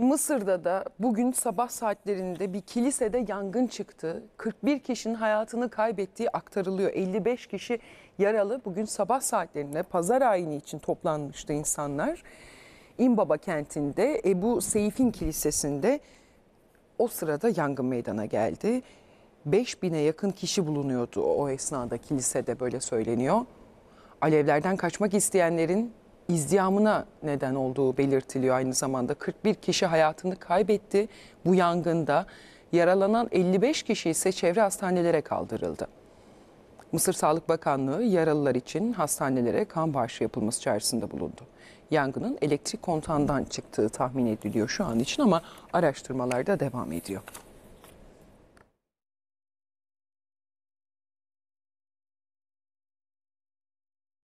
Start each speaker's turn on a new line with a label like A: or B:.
A: Mısır'da da bugün sabah saatlerinde bir kilisede yangın çıktı. 41 kişinin hayatını kaybettiği aktarılıyor. 55 kişi yaralı. Bugün sabah saatlerinde pazar ayini için toplanmıştı insanlar. İmbaba kentinde Ebu Seyf'in kilisesinde o sırada yangın meydana geldi. 5000'e yakın kişi bulunuyordu o esnada kilisede böyle söyleniyor. Alevlerden kaçmak isteyenlerin izdiyamına neden olduğu belirtiliyor aynı zamanda. 41 kişi hayatını kaybetti bu yangında. Yaralanan 55 kişi ise çevre hastanelere kaldırıldı. Mısır Sağlık Bakanlığı yaralılar için hastanelere kan bağışı yapılması çağrısında bulundu. Yangının elektrik kontağından çıktığı tahmin ediliyor şu an için ama araştırmalar da devam ediyor.